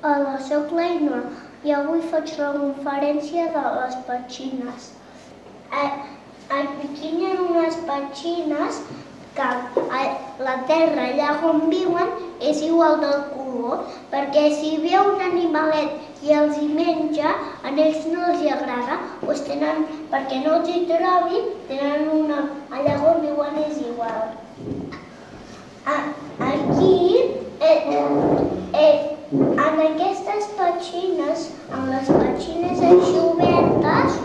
Hola, sóc l'Aina i avui faig la conferència de les petxines. A, aquí hi ha unes petxines que a la terra allà on viuen és igual del color, perquè si veu un animalet i els hi menja, a ells no els hi agrada, doncs tenen, perquè no els hi trobi, tenen una, allà on viuen és igual. A, aquí, eh, eh, en aquestes petxines, en les petxines així obertes,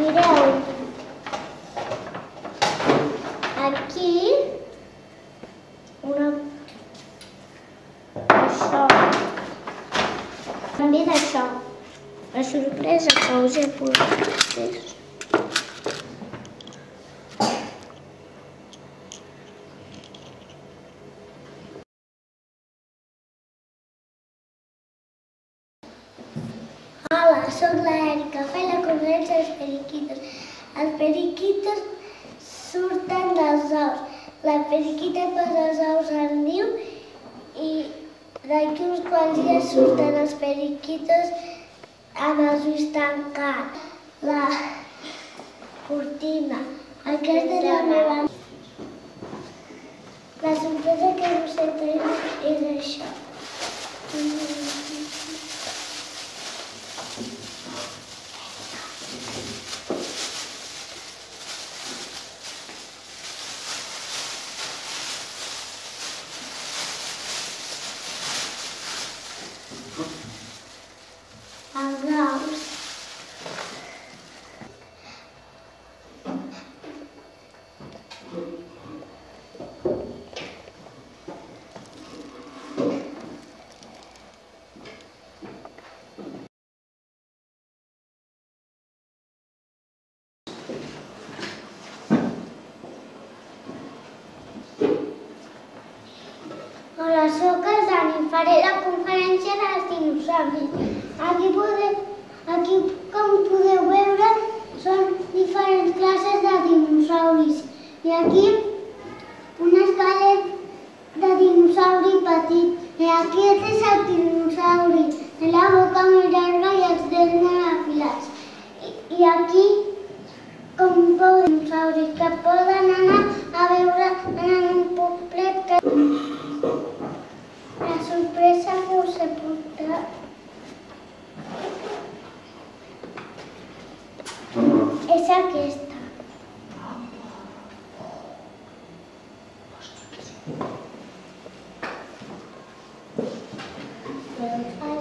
mireu, aquí, una, això, també d'això, la sorpresa que us he posat. Hola, sóc l'Erica, periquitos. Els periquitos surten dels ous. La periquita posa els ous al niu i d'aquí uns quants dies surten els periquitos amb els ulls tancats. La cortina. Aquesta és la meva... La sorpresa que us he tret és això. Els ous. Hola, sóc el Dani. Faré la conferència dels dinosaures. Aquí, podeu, aquí, com podeu veure, són diferents classes de dinosauris. I aquí, un esquelet de dinosauri petit. I aquí és el dinosauri. Té la boca més llarga i els dents molt afilats. I, i aquí, com poden dinosauris que poden anar a veure en un poblet que la sorpresa que us he portat és aquesta. Però fa